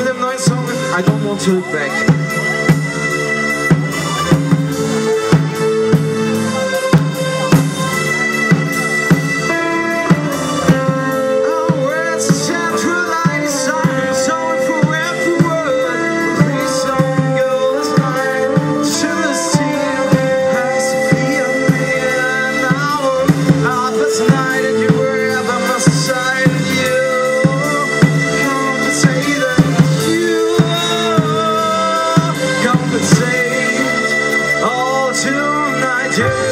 dem neuen Song I Don't Want to Look Back. And